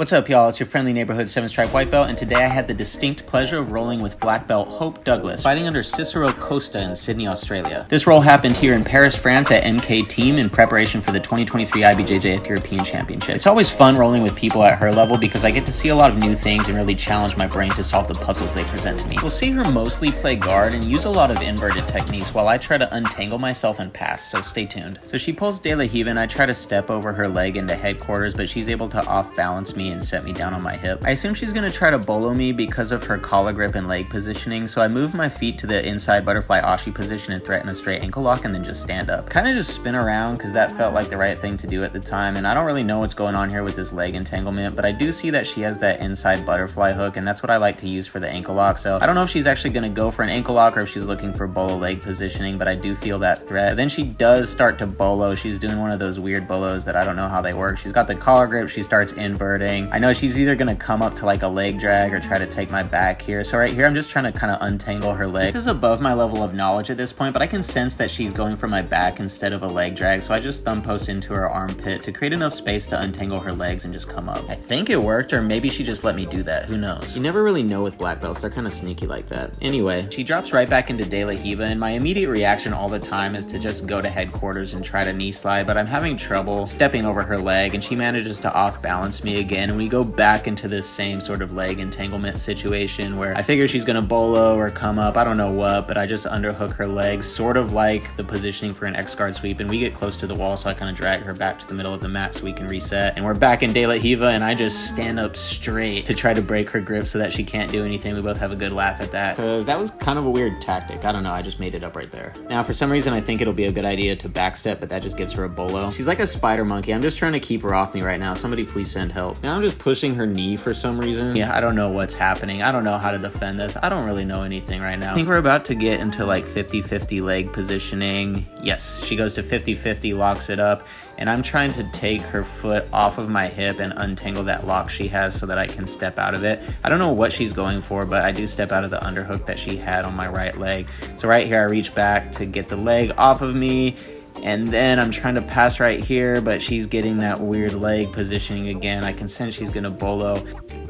What's up, y'all? It's your friendly neighborhood 7 Stripe White Belt, and today I had the distinct pleasure of rolling with Black Belt Hope Douglass, fighting under Cicero Costha in Sydney, Australia. This roll happened here in Paris, France at MK Team in preparation for the 2023 IBJJF European Championship. It's always fun rolling with people at her level because I get to see a lot of new things and really challenge my brain to solve the puzzles they present to me. We'll see her mostly play guard and use a lot of inverted techniques while I try to untangle myself and pass, so stay tuned. So she pulls De La Riva and I try to step over her leg into headquarters, but she's able to off balance me and set me down on my hip. I assume she's gonna try to bolo me because of her collar grip and leg positioning, so I move my feet to the inside butterfly ashi position and threaten a straight ankle lock and then just stand up. Kind of just spin around because that felt like the right thing to do at the time, and I don't really know what's going on here with this leg entanglement, but I do see that she has that inside butterfly hook, and that's what I like to use for the ankle lock, so I don't know if she's actually gonna go for an ankle lock or if she's looking for bolo leg positioning, but I do feel that threat. But then she does start to bolo. She's doing one of those weird bolos that I don't know how they work. She's got the collar grip, she starts inverting. I know she's either gonna come up to like a leg drag or try to take my back here. So right here, I'm just trying to kind of untangle her leg. This is above my level of knowledge at this point, but I can sense that she's going for my back instead of a leg drag. So I just thumb post into her armpit to create enough space to untangle her legs and just come up. I think it worked, or maybe she just let me do that. Who knows? You never really know with black belts. They're kind of sneaky like that. Anyway, she drops right back into De La Riva, and my immediate reaction all the time is to just go to headquarters and try to knee slide, but I'm having trouble stepping over her leg, and she manages to off balance me again, and we go back into this same sort of leg entanglement situation where I figure she's gonna bolo or come up, I don't know what, but I just underhook her legs, sort of like the positioning for an X guard sweep, and we get close to the wall, so I kind of drag her back to the middle of the mat so we can reset. And we're back in De La Riva, and I just stand up straight to try to break her grip so that she can't do anything. We both have a good laugh at that. Because that was kind of a weird tactic. I don't know, I just made it up right there. Now, for some reason, I think it'll be a good idea to backstep, but that just gives her a bolo. She's like a spider monkey. I'm just trying to keep her off me right now. Somebody please send help. Now I'm just pushing her knee for some reason. Yeah, I don't know what's happening. I don't know how to defend this. I don't really know anything right now. I think we're about to get into like 50-50 leg positioning. Yes, she goes to 50-50, locks it up, and I'm trying to take her foot off of my hip and untangle that lock she has so that I can step out of it. I don't know what she's going for, but I do step out of the underhook that she had on my right leg. So right here, I reach back to get the leg off of me, and then I'm trying to pass right here, but she's getting that weird leg positioning again. I can sense she's gonna bolo.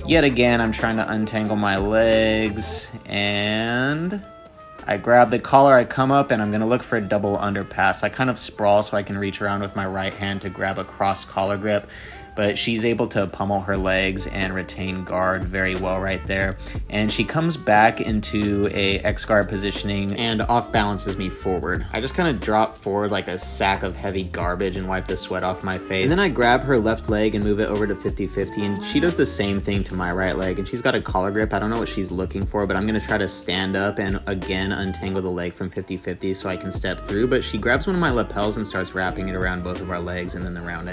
Yet again, I'm trying to untangle my legs, and I grab the collar, I come up, and I'm gonna look for a double underpass. I kind of sprawl so I can reach around with my right hand to grab a cross collar grip but she's able to pummel her legs and retain guard very well right there. And she comes back into a X guard positioning and off balances me forward. I just kind of drop forward like a sack of heavy garbage and wipe the sweat off my face. And then I grab her left leg and move it over to 50-50 and she does the same thing to my right leg and she's got a collar grip. I don't know what she's looking for, but I'm gonna try to stand up and again untangle the leg from 50-50 so I can step through. But she grabs one of my lapels and starts wrapping it around both of our legs and then around